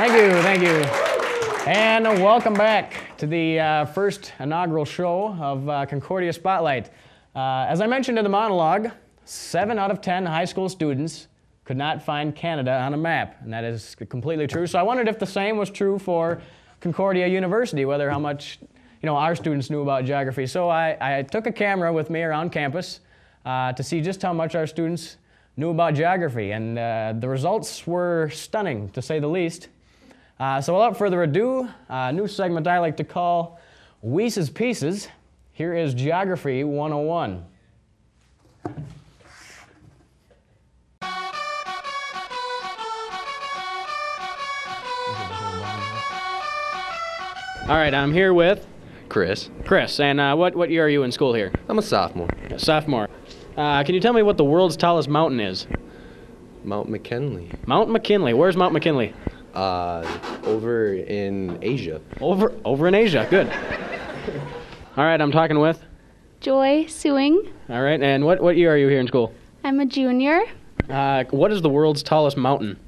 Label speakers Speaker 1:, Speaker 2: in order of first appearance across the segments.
Speaker 1: Thank you, thank you. And welcome back to the uh, first inaugural show of uh, Concordia Spotlight. Uh, as I mentioned in the monologue, seven out of 10 high school students could not find Canada on a map, and that is completely true. So I wondered if the same was true for Concordia University, whether how much you know our students knew about geography. So I, I took a camera with me around campus uh, to see just how much our students knew about geography, and uh, the results were stunning, to say the least. Uh, so without further ado, a new segment I like to call Wyss' Pieces. Here is Geography 101. All right, I'm here with
Speaker 2: Chris.
Speaker 1: Chris, and uh, what, what year are you in school here?
Speaker 2: I'm a sophomore.
Speaker 1: Sophomore. Uh, can you tell me what the world's tallest mountain is?
Speaker 2: Mount McKinley.
Speaker 1: Mount McKinley. Where's Mount McKinley?
Speaker 2: Uh, over in Asia.
Speaker 1: Over over in Asia. Good. All right, I'm talking with.
Speaker 3: Joy Suing.
Speaker 1: All right, and what, what year are you here in school?
Speaker 3: I'm a junior.
Speaker 1: Uh, what is the world's tallest mountain?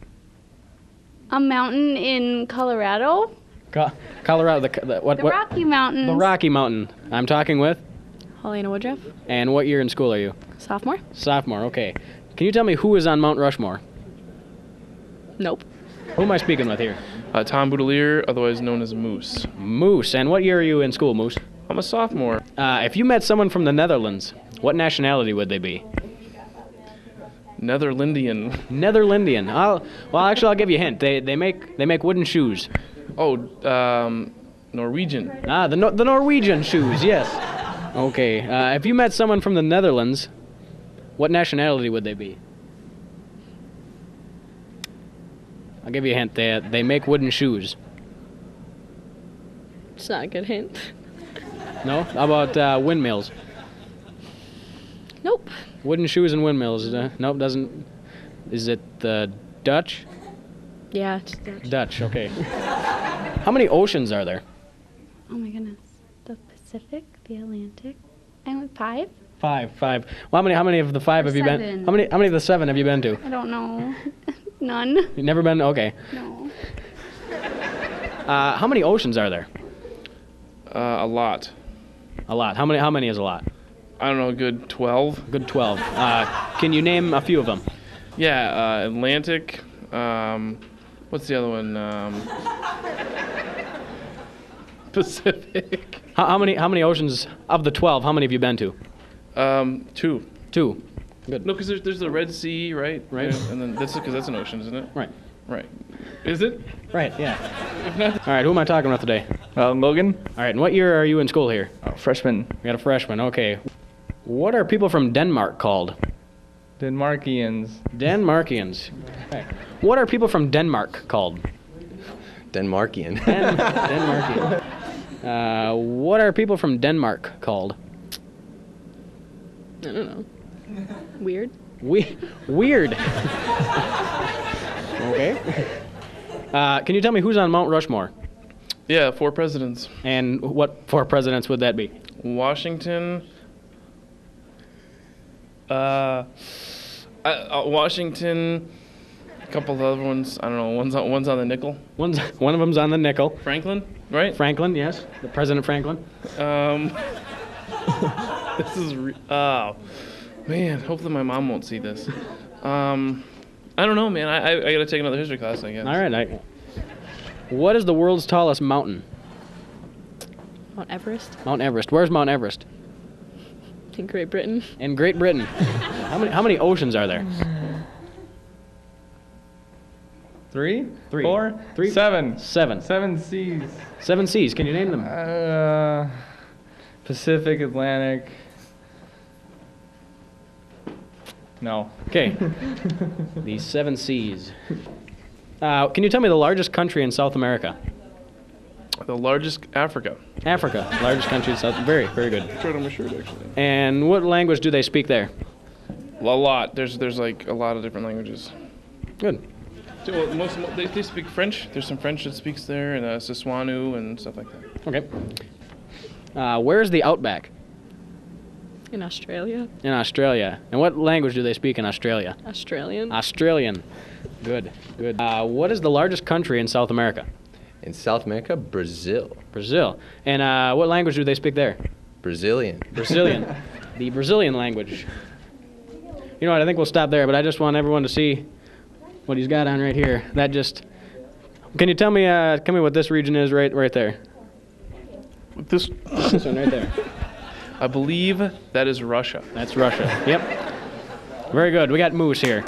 Speaker 3: A mountain in Colorado.
Speaker 1: Co- Colorado. The, the what?
Speaker 3: The
Speaker 1: what?
Speaker 3: Rocky Mountains.
Speaker 1: The Rocky Mountain. I'm talking with.
Speaker 4: Helena Woodruff,
Speaker 1: And what year in school are you?
Speaker 4: sophomore.
Speaker 1: Sophomore. Okay. Can you tell me who is on Mount Rushmore?
Speaker 4: Nope.
Speaker 1: Who am I speaking with here?
Speaker 5: Uh, Tom Boudelier, otherwise known as Moose.
Speaker 1: Moose. And what year are you in school, Moose?
Speaker 5: I'm a sophomore.
Speaker 1: Uh, if you met someone from the Netherlands, what nationality would they be?
Speaker 5: Netherlandian.
Speaker 1: Netherlandian. I'll, well, actually, I'll give you a hint. They, they make they make wooden shoes.
Speaker 5: Oh, um, Norwegian.
Speaker 1: Ah, the Nor- the Norwegian shoes. Yes. Okay. Uh, if you met someone from the Netherlands, what nationality would they be? I'll give you a hint. They they make wooden shoes.
Speaker 4: It's not a good hint.
Speaker 1: No. How about uh, windmills?
Speaker 4: Nope.
Speaker 1: Wooden shoes and windmills. Uh, nope. Doesn't. Is it the Dutch?
Speaker 4: Yeah, it's Dutch.
Speaker 1: Dutch. Okay. How many oceans are there?
Speaker 3: Oh my goodness. The Pacific, the Atlantic. I went five.
Speaker 1: Five. Five. Well, how many? How many of the five
Speaker 3: Or
Speaker 1: have you been?
Speaker 3: seven.
Speaker 1: How many? How many of the seven have you been to?
Speaker 3: I don't know. None.
Speaker 1: You've never been. Okay.
Speaker 3: No.
Speaker 1: Uh, how many oceans are there?
Speaker 5: Uh, a lot.
Speaker 1: A lot. How many? How many is a lot?
Speaker 5: I don't know, a good 12.
Speaker 1: Good twelve. Uh, can you name a few of them?
Speaker 5: Yeah, uh, Atlantic. Um, what's the other one? Um, Pacific.
Speaker 1: How, how many? How many oceans of the twelve? How many have you been to?
Speaker 5: Um, two.
Speaker 1: Two. Good.
Speaker 5: No, because there's, there's the Red Sea, right?
Speaker 1: Right.
Speaker 5: Yeah, And then that's because that's an ocean, isn't it?
Speaker 1: Right.
Speaker 5: Right. Is it?
Speaker 1: Right. Yeah. All right. Who am I talking about today?
Speaker 6: Uh, Logan,
Speaker 1: All right. And what year are you in school here?
Speaker 6: uh, freshman,
Speaker 1: We got a freshman. Okay. What are people from Denmark called?
Speaker 6: Denmarkians,
Speaker 1: Denmarkians. Okay. What are people from Denmark called?
Speaker 2: Denmarkian.
Speaker 1: Den- Denmarkian. Uh, what are people from Denmark called?
Speaker 4: I don't know. Weird.
Speaker 1: We- weird. okay. Uh, can you tell me who's on Mount Rushmore?
Speaker 5: Yeah, four presidents.
Speaker 1: And what four presidents would that be?
Speaker 5: Washington. Uh, uh, uh, Washington. A couple of other ones. I don't know. One's on, one's on the nickel.
Speaker 1: One's, one of them's on the nickel.
Speaker 5: Franklin, right?
Speaker 1: Franklin, yes, the President Franklin.
Speaker 5: Um, this is re- oh man. Hopefully my mom won't see this. Um, I don't know, man. I, I, I gotta take another history class, I guess.
Speaker 1: All right. I, what is the world's tallest mountain?
Speaker 4: Mount Everest
Speaker 1: Mount Everest. Where's Mount Everest?
Speaker 4: in Great Britain.
Speaker 1: In Great Britain. how many? How many oceans are there?
Speaker 6: three,
Speaker 1: Three.
Speaker 6: four,
Speaker 1: Three.
Speaker 6: seven,
Speaker 1: Seven.
Speaker 6: seven seas.
Speaker 1: Seven seas. Can you name them?
Speaker 6: Uh, Pacific, Atlantic. No.
Speaker 1: Okay. the seven seas. Uh, can you tell me the largest country in South America?
Speaker 5: The largest Africa.
Speaker 1: Africa, largest country in South. Very, very good.
Speaker 5: It's right on my shirt, actually.
Speaker 1: And what language do they speak there?
Speaker 5: A lot. There's there's like a lot of different languages.
Speaker 1: Good.
Speaker 5: So, well, most they, they speak French. There's some French that speaks there, and uh, Siswanu and stuff like that.
Speaker 1: Okay. Uh, where's the outback?
Speaker 4: In Australia.
Speaker 1: In Australia. And what language do they speak in Australia?
Speaker 4: Australian.
Speaker 1: Australian. Good, good. Uh, what is the largest country in South America?
Speaker 2: In South America, Brazil.
Speaker 1: Brazil. And uh, what language do they speak there?
Speaker 2: Brazilian.
Speaker 1: Brazilian. the Brazilian language. You know what? I think we'll stop there, but I just want everyone to see what he's got on right here. That just. Can you tell me? Uh, tell me what this region is right, right there.
Speaker 5: This,
Speaker 1: This one right there.
Speaker 5: I believe that is Russia.
Speaker 1: That's Russia. Yep. Very good. We got Moose here.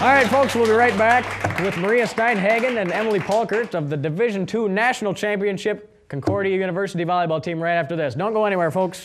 Speaker 1: All right, folks, we'll be right back with Maria Steinhagen and Emily Polkert of the Division II National Championship Concordia University volleyball team right after this. Don't go anywhere, folks.